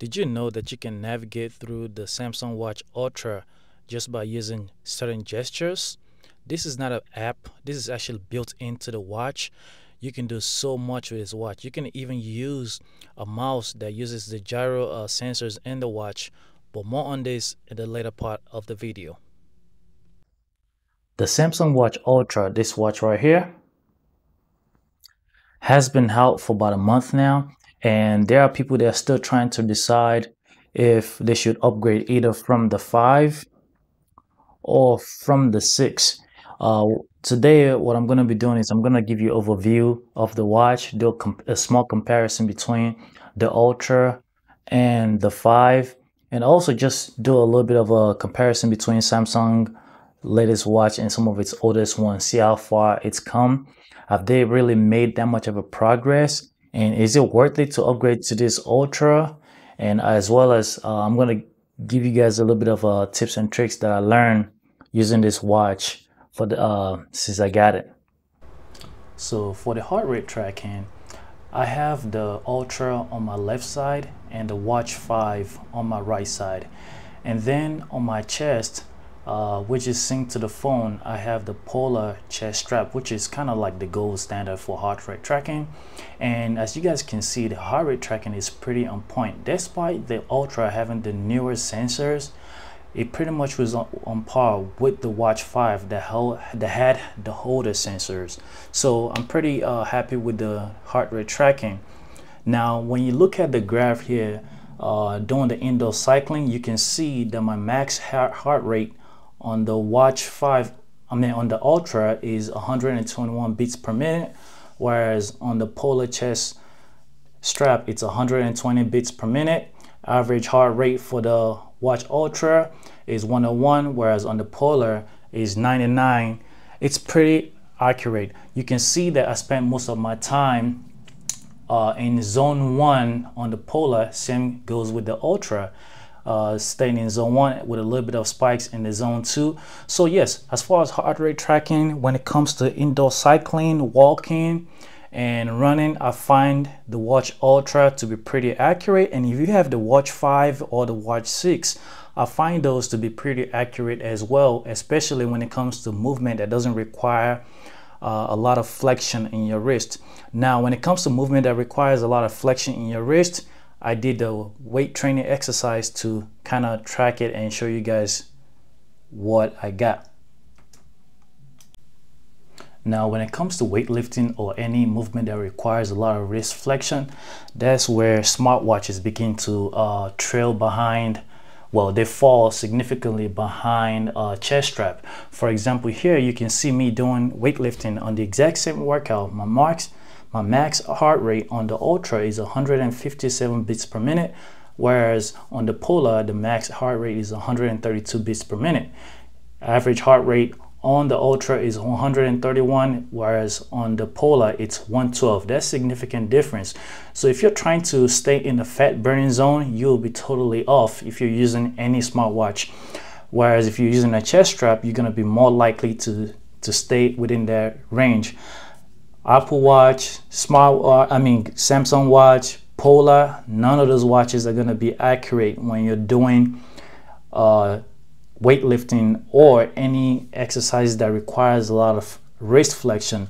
Did you know that you can navigate through the Samsung Watch Ultra just by using certain gestures? This is not an app, this is actually built into the watch. You can do so much with this watch. You can even use a mouse that uses the gyro uh, sensors in the watch, but more on this in the later part of the video. The Samsung Watch Ultra, this watch right here, has been out for about a month now and there are people that are still trying to decide if they should upgrade either from the 5 or from the 6 uh, today what i'm going to be doing is i'm going to give you overview of the watch do a, a small comparison between the ultra and the 5 and also just do a little bit of a comparison between samsung latest watch and some of its oldest ones see how far it's come. Have they really made that much of a progress and is it worth it to upgrade to this ultra? And as well as uh, i'm going to give you guys a little bit of uh, tips and tricks that i learned using this watch for the uh, since i got it. So for the heart rate tracking i have the ultra on my left side and the watch 5 on my right side. And then on my chest uh, which is synced to the phone, I have the Polar chest strap, which is kind of like the gold standard for heart rate tracking. And as you guys can see, the heart rate tracking is pretty on point. Despite the Ultra having the newer sensors, it pretty much was on, par with the Watch 5 that, that had the older sensors. So I'm pretty uh, happy with the heart rate tracking. Now, when you look at the graph here, uh, doing the indoor cycling, you can see that my max heart rate on the watch 5 I mean on the ultra is 121 beats per minute whereas on the polar chest strap it's 120 beats per minute. Average heart rate for the watch ultra is 101 whereas on the polar is 99 it's pretty accurate. You can see that I spent most of my time uh, in zone 1 on the polar. Same goes with the ultra uh, staying in zone one with a little bit of spikes in the zone two. So yes, as far as heart rate tracking, when it comes to indoor cycling, walking, and running, I find the Watch Ultra to be pretty accurate. And if you have the Watch 5 or the Watch 6, I find those to be pretty accurate as well, especially when it comes to movement that doesn't require uh, a lot of flexion in your wrist. Now, when it comes to movement that requires a lot of flexion in your wrist, I did the weight training exercise to kind of track it and show you guys what I got. Now, when it comes to weightlifting or any movement that requires a lot of wrist flexion, that's where smartwatches begin to uh, trail behind. Well, they fall significantly behind a chest strap. For example, here you can see me doing weightlifting on the exact same workout. My marks my max heart rate on the Ultra is 157 beats per minute, whereas on the Polar, the max heart rate is 132 beats per minute. Average heart rate on the Ultra is 131, whereas on the Polar, it's 112. That's significant difference. So if you're trying to stay in the fat burning zone, you'll be totally off if you're using any smartwatch. Whereas if you're using a chest strap, you're gonna be more likely to, to stay within that range. Apple Watch, Smart, uh, I mean Samsung Watch, Polar, none of those watches are going to be accurate when you're doing uh, weightlifting or any exercise that requires a lot of wrist flexion.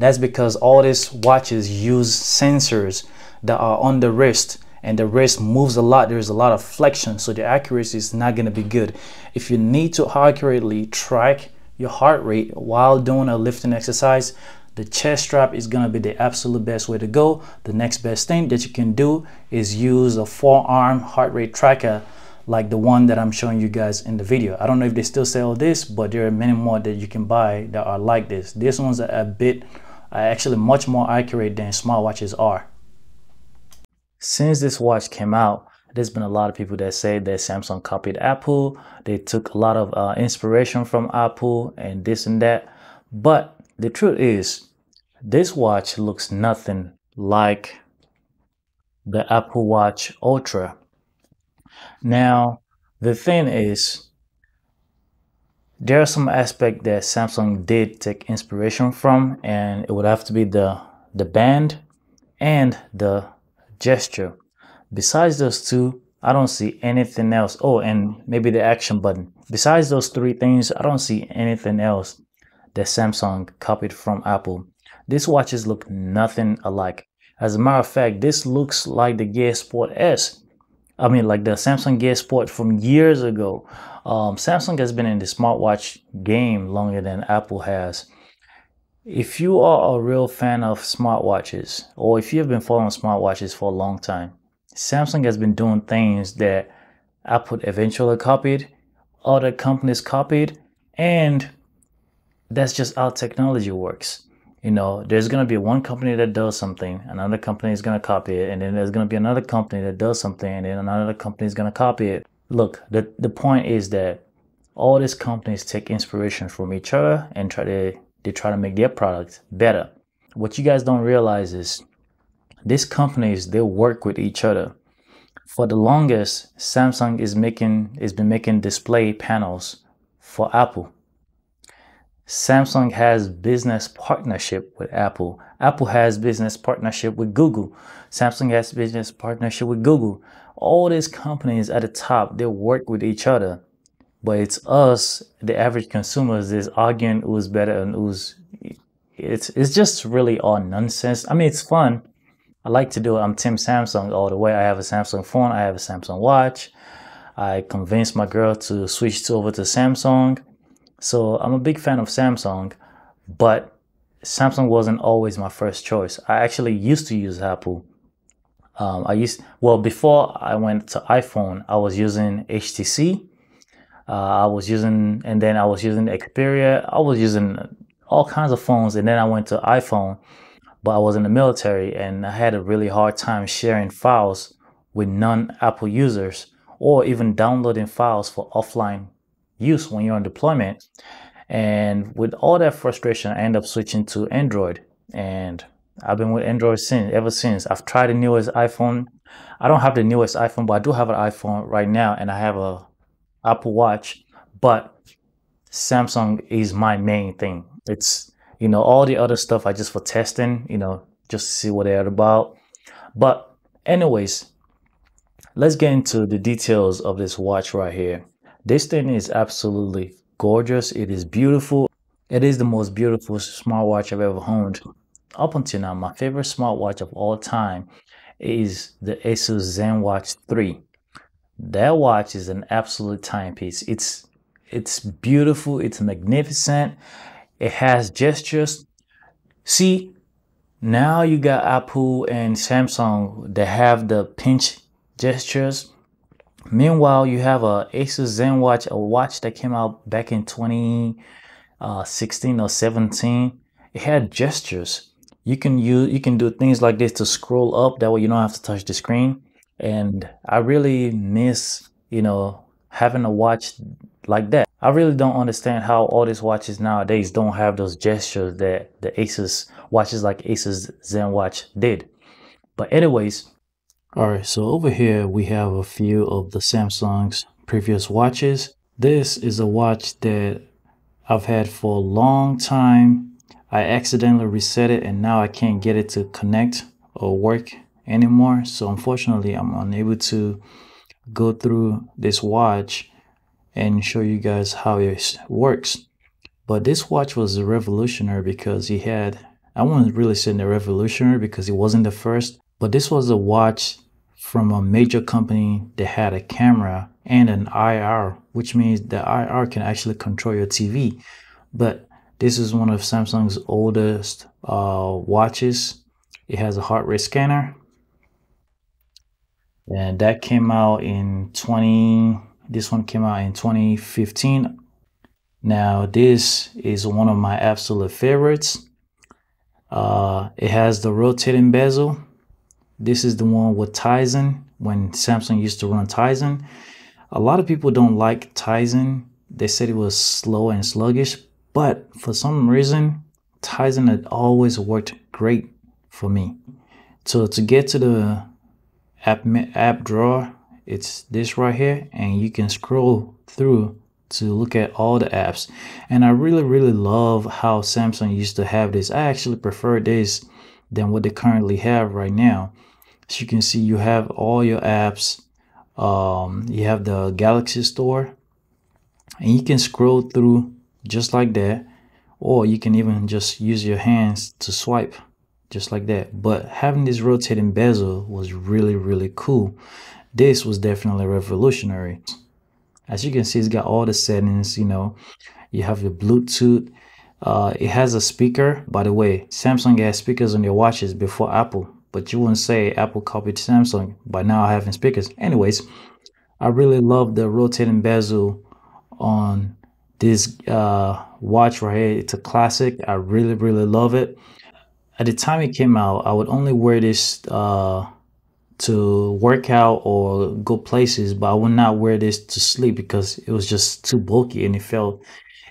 That's because all these watches use sensors that are on the wrist and the wrist moves a lot. There's a lot of flexion, so the accuracy is not going to be good. If you need to accurately track your heart rate while doing a lifting exercise, the chest strap is going to be the absolute best way to go. The next best thing that you can do is use a forearm heart rate tracker like the one that I'm showing you guys in the video. I don't know if they still sell this, but there are many more that you can buy that are like this. These ones a bit, actually much more accurate than smartwatches are. Since this watch came out, there's been a lot of people that say that Samsung copied Apple. They took a lot of uh, inspiration from Apple and this and that. But the truth is, this watch looks nothing like the Apple Watch Ultra. Now, the thing is, there are some aspects that Samsung did take inspiration from, and it would have to be the, the band and the gesture. besides those two, I don't see anything else. Oh, and maybe the action button. Besides those three things, I don't see anything else that Samsung copied from Apple. These watches look nothing alike. As a matter of fact, this looks like the Gear Sport S. I mean, like the Samsung Gear Sport from years ago. Um, Samsung has been in the smartwatch game longer than Apple has. If you are a real fan of smartwatches, or if you have been following smartwatches for a long time, Samsung has been doing things that Apple eventually copied, other companies copied, and that's just how technology works. You know, there's going to be one company that does something, another company is going to copy it, and then there's going to be another company that does something, and then another company is going to copy it. Look, the, the point is that all these companies take inspiration from each other and try to they try to make their product better. What you guys don't realize is these companies they work with each other. For the longest, Samsung is making has been making display panels for Apple. Samsung has business partnership with Apple. Apple has business partnership with Google. Samsung has business partnership with Google. All these companies at the top, they work with each other. But it's us, the average consumers, is arguing who's better and who's it's it's just really all nonsense. I mean it's fun. I like to do it. I'm Tim Samsung all the way. I have a Samsung phone, I have a Samsung watch. I convinced my girl to switch over to Samsung so I'm a big fan of Samsung, but Samsung wasn't always my first choice. I actually used to use Apple. Um, I used well before I went to iPhone. I was using HTC. Uh, I was using, and then I was using Xperia. I was using all kinds of phones, and then I went to iPhone. But I was in the military, and I had a really hard time sharing files with non-Apple users, or even downloading files for offline use when you're on deployment. And with all that frustration, I end up switching to Android. And I've been with Android since ever since. I've tried the newest iPhone. I don't have the newest iPhone, but I do have an iPhone right now, and I have a Apple Watch. But Samsung is my main thing. It's you know all the other stuff I just for testing, you know, just to see what they're about. But anyways, let's get into the details of this watch right here. This thing is absolutely gorgeous. It is beautiful. It is the most beautiful smartwatch I've ever owned. Up until now, my favorite smartwatch of all time is the Asus ZenWatch 3. That watch is an absolute timepiece. It's it's beautiful, it's magnificent. It has gestures. See, now you got Apple and Samsung that have the pinch gestures Meanwhile, you have a Asus ZenWatch, a watch that came out back in 2016 uh, or 17. It had gestures. You can use, you can do things like this to scroll up. That way you don't have to touch the screen. And I really miss, you know, having a watch like that. I really don't understand how all these watches nowadays don't have those gestures that the Asus watches like Asus ZenWatch did. But anyways, all right, so over here we have a few of the Samsung's previous watches. This is a watch that I've had for a long time. I accidentally reset it and now I can't get it to connect or work anymore. So unfortunately, I'm unable to go through this watch and show you guys how it works. But this watch was revolutionary because he had, I wouldn't really say the revolutionary because it wasn't the first, but this was a watch from a major company that had a camera and an IR, which means the IR can actually control your TV. But this is one of Samsung's oldest uh, watches. It has a heart rate scanner. And that came out in 20, this one came out in 2015. Now, this is one of my absolute favorites. Uh, it has the rotating bezel this is the one with Tizen when Samsung used to run Tizen. A lot of people don't like Tizen. They said it was slow and sluggish, but for some reason, Tizen had always worked great for me. So to get to the app, app drawer, it's this right here, and you can scroll through to look at all the apps. And I really, really love how Samsung used to have this. I actually prefer this than what they currently have right now. As you can see you have all your apps um, you have the galaxy store and you can scroll through just like that or you can even just use your hands to swipe just like that. But having this rotating bezel was really really cool. This was definitely revolutionary. As you can see it's got all the settings you know. You have your bluetooth uh, it has a speaker. By the way samsung has speakers on their watches before apple but you wouldn't say apple copied samsung. By now having speakers. Anyways i really love the rotating bezel on this uh, watch right here. It's a classic. I really really love it. At the time it came out i would only wear this uh, to work out or go places but i would not wear this to sleep because it was just too bulky and it felt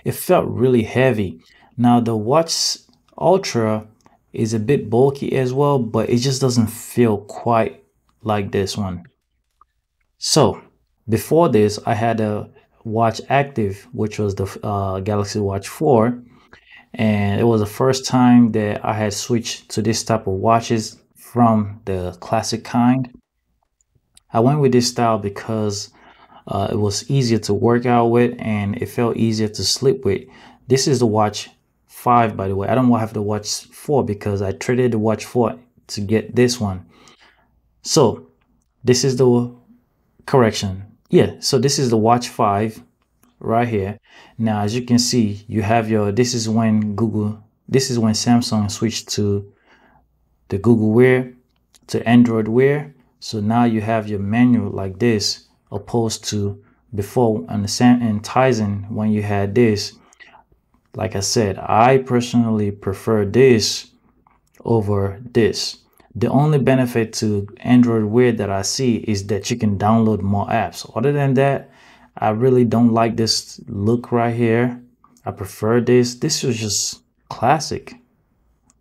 it felt really heavy. Now the watch ultra is a bit bulky as well but it just doesn't feel quite like this one so before this i had a watch active which was the uh, galaxy watch 4 and it was the first time that i had switched to this type of watches from the classic kind. I went with this style because uh, it was easier to work out with and it felt easier to sleep with. This is the watch 5 by the way. I don't have the watch 4 because I traded the watch 4 to get this one. So this is the correction. Yeah, so this is the watch 5 right here. Now as you can see, you have your this is when Google this is when Samsung switched to the Google Wear to Android Wear. So now you have your menu like this, opposed to before on the Sam and Tizen when you had this. Like I said, I personally prefer this over this. The only benefit to Android Wear that I see is that you can download more apps. Other than that, I really don't like this look right here. I prefer this. This was just classic.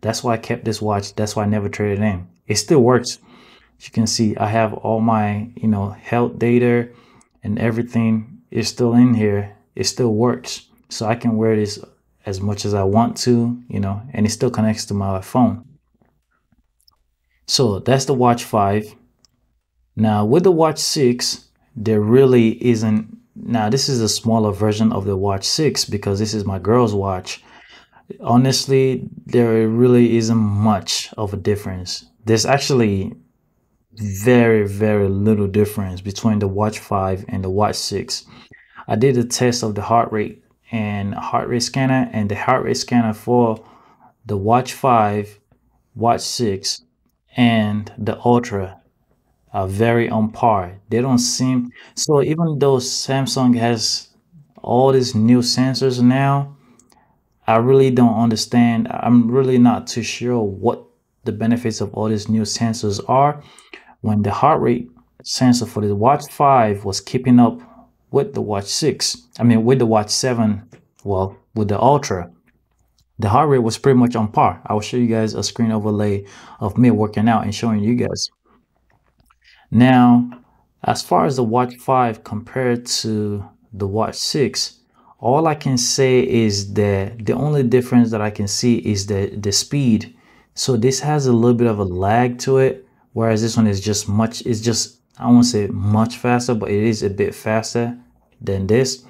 That's why I kept this watch. That's why I never traded in. It still works. As you can see, I have all my, you know, health data and everything is still in here. It still works. So I can wear this as much as I want to, you know, and it still connects to my phone. So that's the watch 5. Now with the watch 6, there really isn't now this is a smaller version of the watch 6 because this is my girl's watch honestly, there really isn't much of a difference. There's actually very, very little difference between the Watch 5 and the Watch 6. I did a test of the heart rate and heart rate scanner, and the heart rate scanner for the Watch 5, Watch 6, and the Ultra are very on par. They don't seem so, even though Samsung has all these new sensors now, I really don't understand. I'm really not too sure what the benefits of all these new sensors are. When the heart rate sensor for the Watch 5 was keeping up with the Watch 6, I mean, with the Watch 7, well, with the Ultra, the heart rate was pretty much on par. I will show you guys a screen overlay of me working out and showing you guys. Now, as far as the Watch 5 compared to the Watch 6, all I can say is that the only difference that I can see is the, the speed. So this has a little bit of a lag to it, whereas this one is just much, it's just, I won't say much faster, but it is a bit faster than this.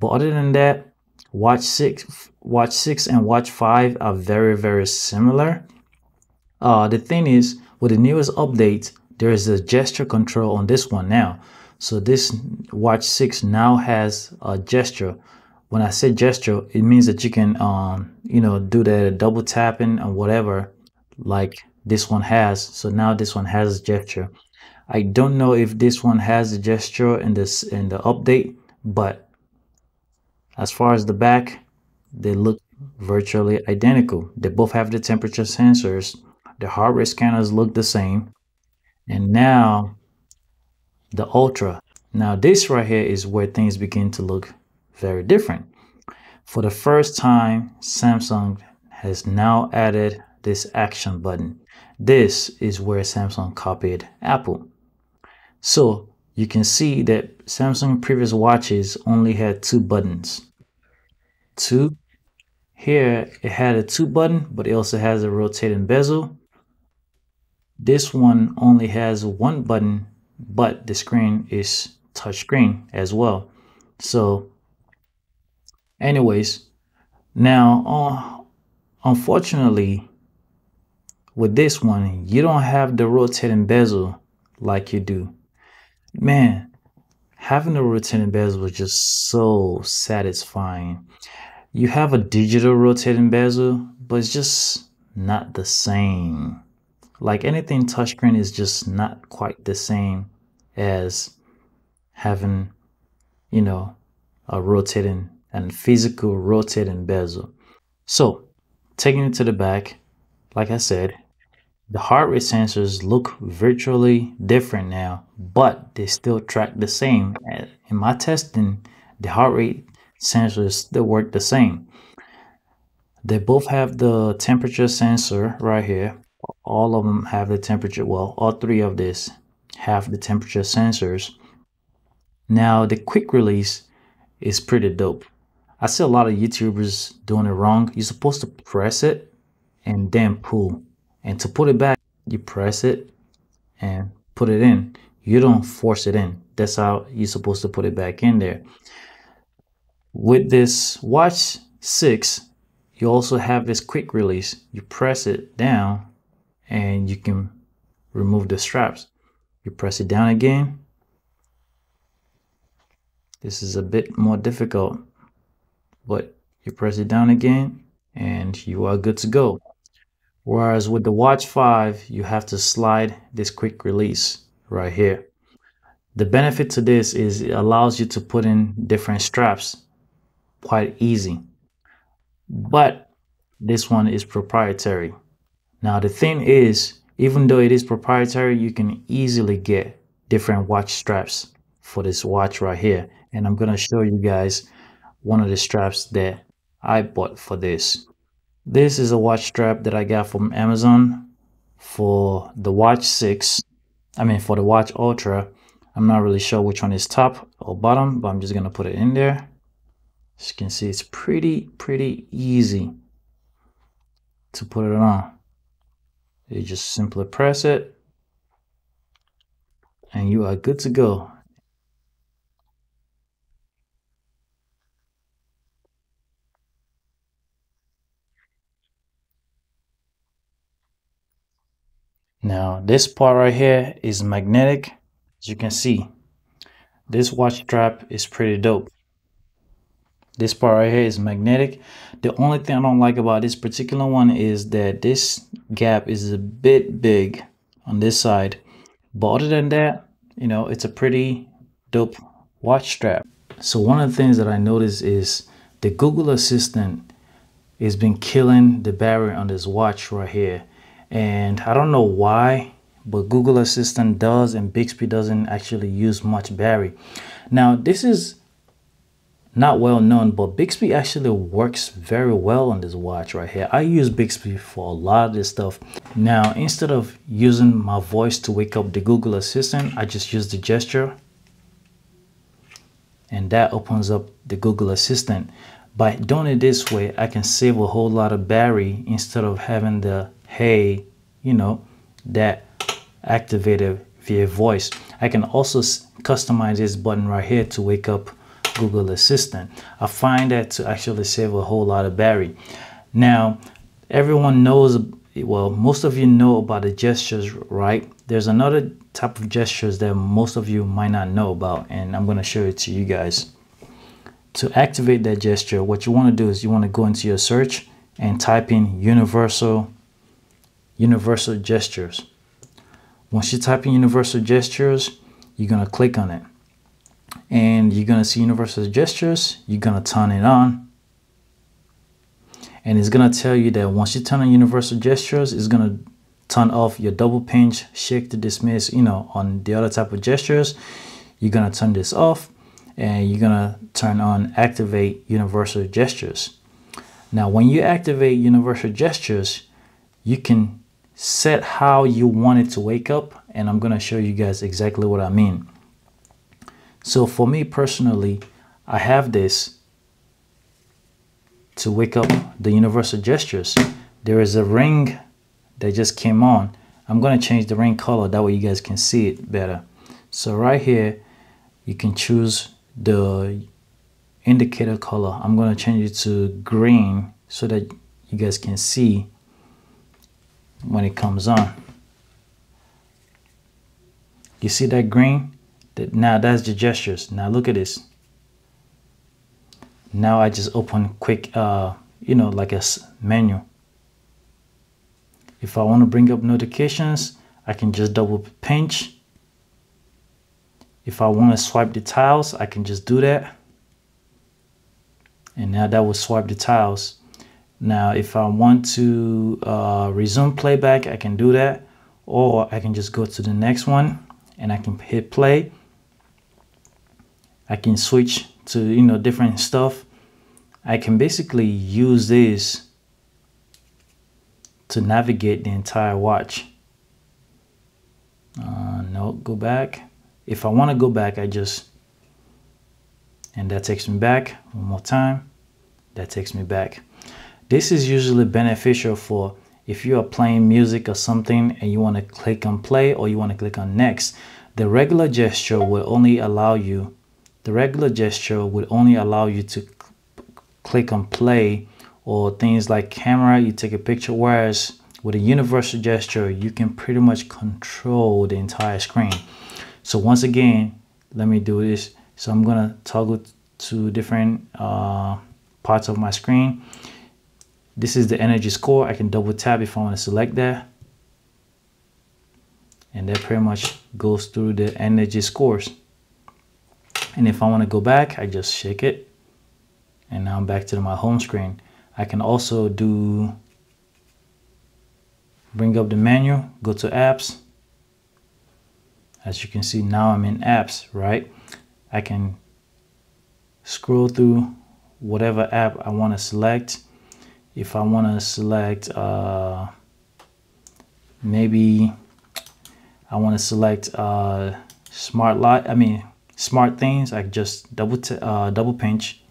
But other than that, Watch 6, Watch 6 and Watch 5 are very, very similar. Uh, the thing is, with the newest update, there is a gesture control on this one now. So this Watch 6 now has a gesture when I say gesture, it means that you can, um, you know, do the double tapping and whatever, like this one has. So now this one has gesture. I don't know if this one has a gesture in this in the update, but as far as the back, they look virtually identical. They both have the temperature sensors. The heart rate scanners look the same. And now the Ultra. Now this right here is where things begin to look very different. For the first time, Samsung has now added this action button. This is where Samsung copied Apple. So you can see that Samsung previous watches only had two buttons. Two. Here it had a two button, but it also has a rotating bezel. this one only has one button, but the screen is touchscreen as well. So anyways, now uh, unfortunately with this one, you don't have the rotating bezel like you do. Man, having a rotating bezel is just so satisfying. You have a digital rotating bezel, but it's just not the same. Like anything touchscreen is just not quite the same as having, you know, a rotating and physical rotating bezel. So, taking it to the back, like I said, the heart rate sensors look virtually different now, but they still track the same. In my testing, the heart rate sensors still work the same. They both have the temperature sensor right here. All of them have the temperature. Well, all three of this have the temperature sensors. Now, the quick release is pretty dope. I see a lot of YouTubers doing it wrong. You're supposed to press it and then pull. And to put it back, you press it and put it in. You don't force it in. That's how you're supposed to put it back in there. With this Watch 6, you also have this quick release. You press it down and you can remove the straps. You press it down again. This is a bit more difficult, but you press it down again and you are good to go. Whereas with the Watch 5, you have to slide this quick release right here. The benefit to this is it allows you to put in different straps quite easy. But this one is proprietary. Now the thing is, even though it is proprietary, you can easily get different watch straps for this watch right here. And I'm to show you guys one of the straps that I bought for this. This is a watch strap that I got from Amazon for the Watch 6. I mean, for the Watch Ultra. I'm not really sure which one is top or bottom, but I'm just going to put it in there. As you can see, it's pretty, pretty easy to put it on. You just simply press it and you are good to go. Now this part right here is magnetic. As you can see, this watch strap is pretty dope. This part right here is magnetic. The only thing I don't like about this particular one is that this gap is a bit big on this side. But other than that, you know, it's a pretty dope watch strap. So one of the things that I noticed is the Google Assistant has been killing the battery on this watch right here and I don't know why but Google Assistant does and Bixby doesn't actually use much battery. Now this is not well known but Bixby actually works very well on this watch right here. I use Bixby for a lot of this stuff. Now instead of using my voice to wake up the Google Assistant I just use the gesture and that opens up the Google Assistant. By doing it this way I can save a whole lot of battery instead of having the hey, you know, that activated via voice. I can also customize this button right here to wake up Google Assistant. I find that to actually save a whole lot of battery. Now, everyone knows, well, most of you know about the gestures, right? There's another type of gestures that most of you might not know about, and I'm going to show it to you guys. To activate that gesture, what you want to do is you want to go into your search and type in universal universal gestures. Once you type in universal gestures, you're going to click on it. And you're going to see universal gestures. You're going to turn it on. And it's going to tell you that once you turn on universal gestures, it's going to turn off your double pinch, shake to dismiss, you know, on the other type of gestures. You're going to turn this off and you're going to turn on activate universal gestures. Now, when you activate universal gestures, you can set how you want it to wake up and I'm going to show you guys exactly what I mean. So for me personally, I have this to wake up the universal gestures. There is a ring that just came on. I'm going to change the ring color that way you guys can see it better so right here you can choose the indicator color I'm going to change it to green so that you guys can see when it comes on. You see that green? That now that's the gestures. Now look at this. Now I just open quick uh you know like a menu if I want to bring up notifications I can just double pinch. If I want to swipe the tiles I can just do that. And now that will swipe the tiles now if I want to uh, resume playback I can do that or I can just go to the next one and I can hit play. I can switch to you know different stuff. I can basically use this to navigate the entire watch. Uh, no go back. If I want to go back I just and that takes me back one more time. That takes me back this is usually beneficial for if you are playing music or something and you want to click on play or you want to click on next the regular gesture will only allow you the regular gesture would only allow you to click on play or things like camera you take a picture whereas with a universal gesture you can pretty much control the entire screen. So once again let me do this. So i'm gonna toggle to different uh, parts of my screen this is the energy score. I can double tap if i want to select that. And that pretty much goes through the energy scores. And if I want to go back I just shake it. And now I'm back to my home screen. I can also do bring up the menu go to apps. As you can see now I'm in apps right? I can scroll through whatever app I want to select if I want to select uh, maybe I want to select uh, smart light I mean smart things I just double uh, double pinch.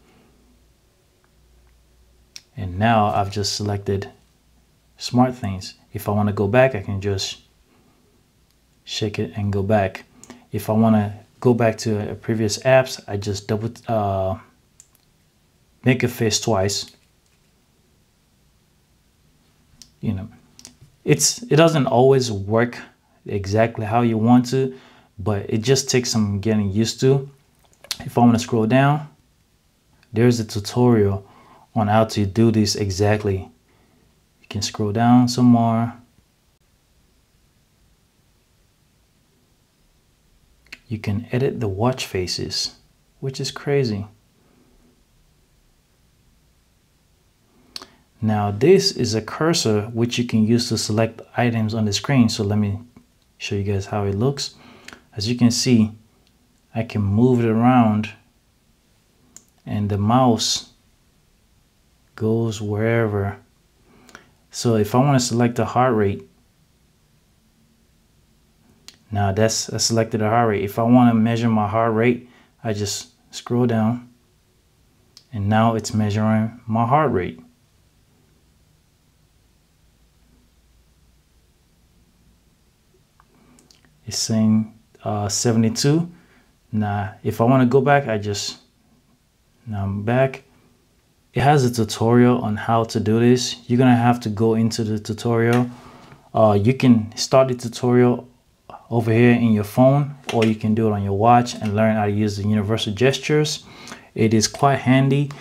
And now I've just selected smart things. If I want to go back I can just shake it and go back. If I want to go back to a previous apps I just double uh, make a face twice you know it's it doesn't always work exactly how you want to but it just takes some getting used to. If I want to scroll down, there's a tutorial on how to do this exactly. You can scroll down some more. You can edit the watch faces, which is crazy. Now this is a cursor which you can use to select items on the screen. So let me show you guys how it looks. As you can see I can move it around and the mouse goes wherever. So if I want to select the heart rate now that's I selected the heart rate. If I want to measure my heart rate I just scroll down and now it's measuring my heart rate it's saying uh, 72 now if I want to go back I just now I'm back. It has a tutorial on how to do this. You're gonna have to go into the tutorial. Uh, you can start the tutorial over here in your phone or you can do it on your watch and learn how to use the universal gestures. It is quite handy.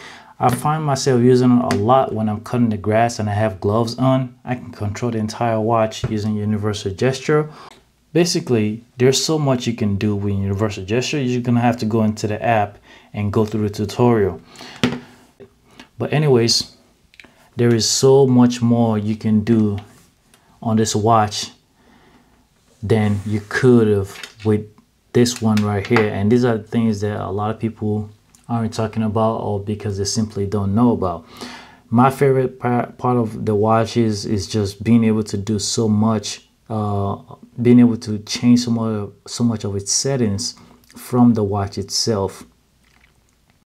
I find myself using it a lot when I'm cutting the grass and I have gloves on. I can control the entire watch using universal gesture basically there's so much you can do with universal gesture you're gonna have to go into the app and go through the tutorial. But anyways there is so much more you can do on this watch than you could have with this one right here. And these are the things that a lot of people aren't talking about or because they simply don't know about. My favorite part, part of the watch is is just being able to do so much uh, being able to change so much, so much of its settings from the watch itself